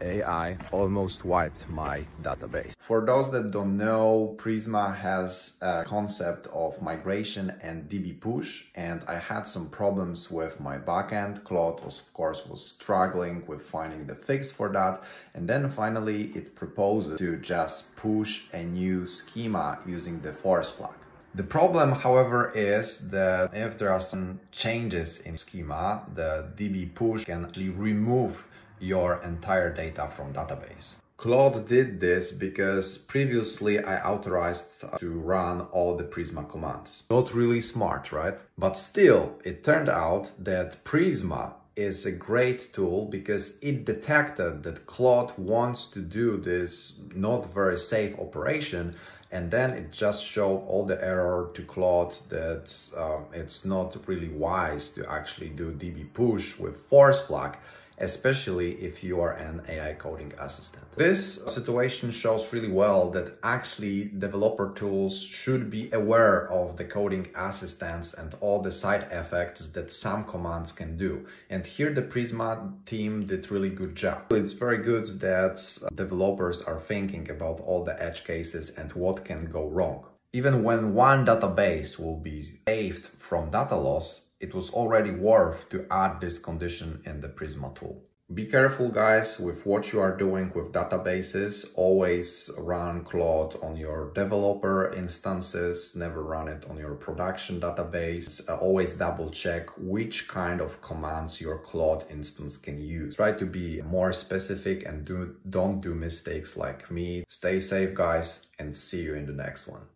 AI almost wiped my database. For those that don't know, Prisma has a concept of migration and DB push, and I had some problems with my backend. Claude was, of course, was struggling with finding the fix for that. And then finally it proposes to just push a new schema using the force flag. The problem, however, is that if there are some changes in schema, the DB push can actually remove your entire data from database. Claude did this because previously I authorized to run all the Prisma commands. Not really smart, right? But still, it turned out that Prisma is a great tool because it detected that Claude wants to do this not very safe operation and then it just showed all the error to Claude that um, it's not really wise to actually do DB push with force flag especially if you are an AI coding assistant. This situation shows really well that actually developer tools should be aware of the coding assistants and all the side effects that some commands can do. And here the Prisma team did really good job. It's very good that developers are thinking about all the edge cases and what can go wrong. Even when one database will be saved from data loss, it was already worth to add this condition in the Prisma tool. Be careful guys with what you are doing with databases. Always run Claude on your developer instances, never run it on your production database. Uh, always double check which kind of commands your Claude instance can use. Try to be more specific and do, don't do mistakes like me. Stay safe guys and see you in the next one.